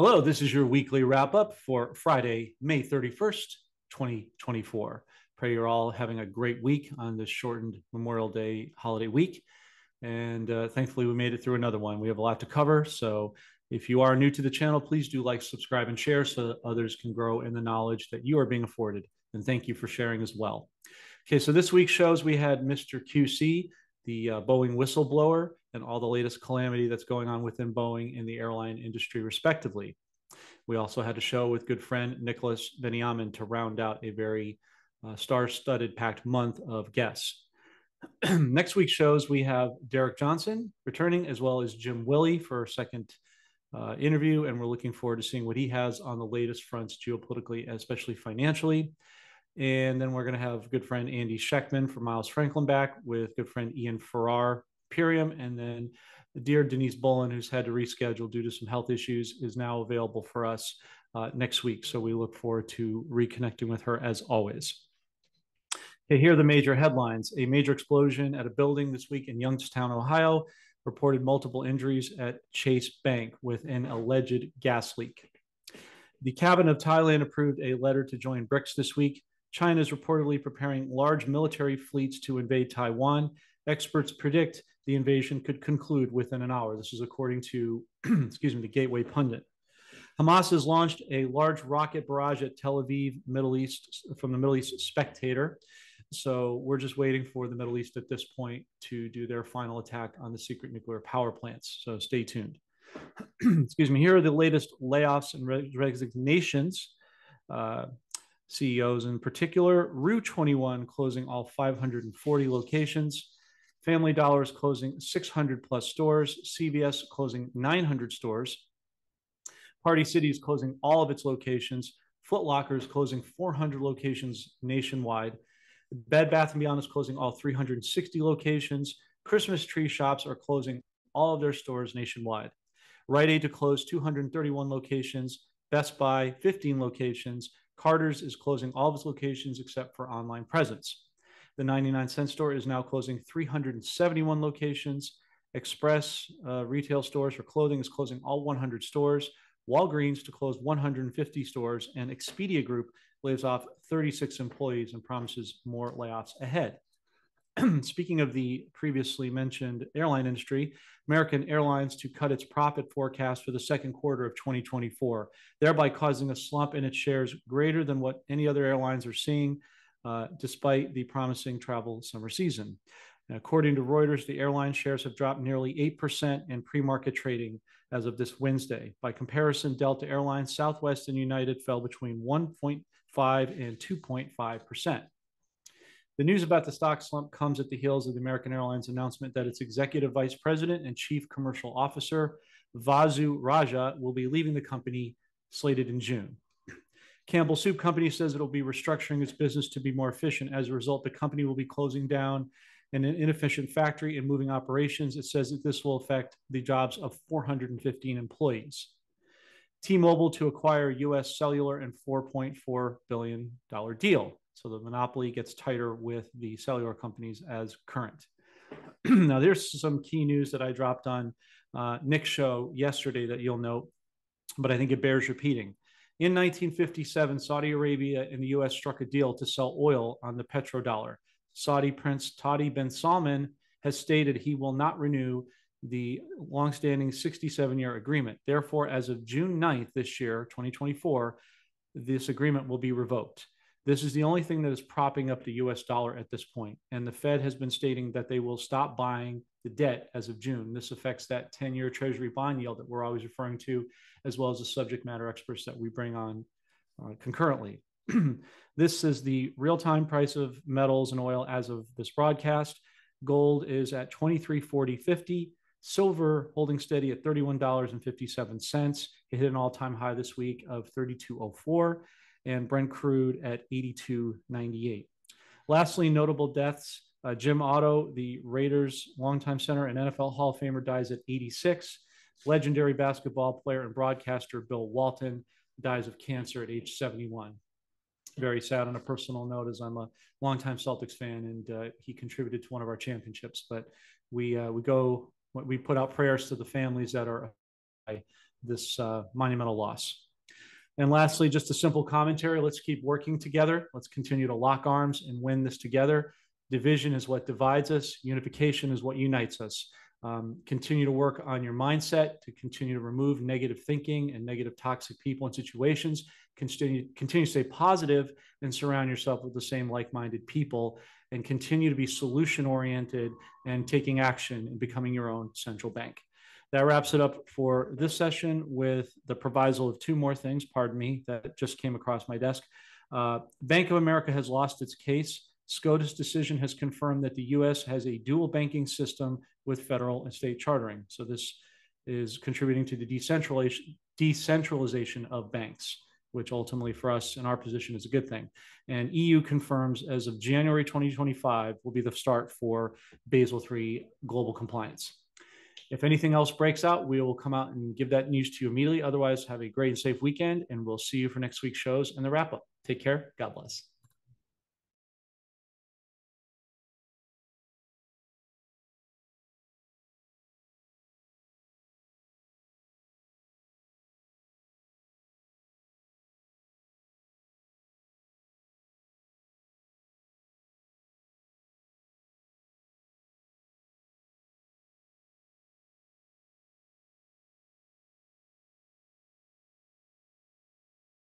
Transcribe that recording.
Hello, this is your weekly wrap up for Friday, May 31st, 2024. Pray you're all having a great week on this shortened Memorial Day holiday week. And uh, thankfully, we made it through another one. We have a lot to cover. So if you are new to the channel, please do like, subscribe, and share so that others can grow in the knowledge that you are being afforded. And thank you for sharing as well. Okay, so this week's shows we had Mr. QC, the uh, Boeing whistleblower, and all the latest calamity that's going on within Boeing and the airline industry, respectively. We also had a show with good friend Nicholas Veniamin to round out a very uh, star-studded, packed month of guests. Next week's shows we have Derek Johnson returning, as well as Jim Willie for a second uh, interview, and we're looking forward to seeing what he has on the latest fronts geopolitically, especially financially. And then we're going to have good friend Andy Schectman from Miles Franklin back with good friend Ian Farrar Purium. And then dear Denise Bolin, who's had to reschedule due to some health issues, is now available for us uh, next week. So we look forward to reconnecting with her as always. Okay, here are the major headlines. A major explosion at a building this week in Youngstown, Ohio, reported multiple injuries at Chase Bank with an alleged gas leak. The cabinet of Thailand approved a letter to join BRICS this week. China is reportedly preparing large military fleets to invade Taiwan. Experts predict the invasion could conclude within an hour. This is according to, excuse me, the Gateway Pundit. Hamas has launched a large rocket barrage at Tel Aviv, Middle East, from the Middle East Spectator. So we're just waiting for the Middle East at this point to do their final attack on the secret nuclear power plants. So stay tuned. Excuse me. Here are the latest layoffs and resignations. Uh, CEOs in particular, Rue 21 closing all 540 locations, Family Dollar is closing 600 plus stores, CVS closing 900 stores, Party City is closing all of its locations, Foot Locker is closing 400 locations nationwide, Bed Bath & Beyond is closing all 360 locations, Christmas tree shops are closing all of their stores nationwide. Rite Aid to close 231 locations, Best Buy 15 locations, Carter's is closing all of its locations except for online presence. The 99 cent store is now closing 371 locations. Express uh, retail stores for clothing is closing all 100 stores. Walgreens to close 150 stores, and Expedia Group lays off 36 employees and promises more layoffs ahead. Speaking of the previously mentioned airline industry, American Airlines to cut its profit forecast for the second quarter of 2024, thereby causing a slump in its shares greater than what any other airlines are seeing, uh, despite the promising travel summer season. according to Reuters, the airline shares have dropped nearly 8% in pre market trading as of this Wednesday. By comparison, Delta Airlines, Southwest, and United fell between 1.5 and 2.5%. The news about the stock slump comes at the heels of the American Airlines announcement that its executive vice president and chief commercial officer, Vasu Raja, will be leaving the company slated in June. Campbell Soup Company says it will be restructuring its business to be more efficient. As a result, the company will be closing down an inefficient factory and moving operations. It says that this will affect the jobs of 415 employees. T-Mobile to acquire U.S. Cellular and $4.4 billion deal. So the monopoly gets tighter with the cellular companies as current. now, there's some key news that I dropped on uh, Nick's show yesterday that you'll note, but I think it bears repeating. In 1957, Saudi Arabia and the US struck a deal to sell oil on the petrodollar. Saudi Prince Tadi bin Salman has stated he will not renew the longstanding 67 year agreement. Therefore, as of June 9th this year, 2024, this agreement will be revoked. This is the only thing that is propping up the US dollar at this point. And the Fed has been stating that they will stop buying the debt as of June. This affects that 10 year Treasury bond yield that we're always referring to, as well as the subject matter experts that we bring on uh, concurrently. this is the real time price of metals and oil as of this broadcast. Gold is at 2340.50. Silver holding steady at $31.57. It hit an all time high this week of 3204 and Brent crude at 82.98. Lastly, notable deaths. Uh, Jim Otto, the Raiders longtime center and NFL Hall of Famer, dies at 86. Legendary basketball player and broadcaster Bill Walton dies of cancer at age 71. Very sad on a personal note, as I'm a longtime Celtics fan and uh, he contributed to one of our championships. But we uh, we go we put out prayers to the families that are this uh, monumental loss. And lastly, just a simple commentary. Let's keep working together. Let's continue to lock arms and win this together. Division is what divides us. Unification is what unites us. Um, continue to work on your mindset to continue to remove negative thinking and negative toxic people and situations. Continue, continue to stay positive and surround yourself with the same like-minded people and continue to be solution oriented and taking action and becoming your own central bank. That wraps it up for this session with the proviso of two more things, pardon me, that just came across my desk. Uh, Bank of America has lost its case. SCOTUS decision has confirmed that the US has a dual banking system with federal and state chartering. So this is contributing to the decentralization, decentralization of banks, which ultimately for us in our position is a good thing. And EU confirms as of January 2025 will be the start for Basel III global compliance. If anything else breaks out, we will come out and give that news to you immediately. Otherwise, have a great and safe weekend, and we'll see you for next week's shows and the wrap up. Take care. God bless.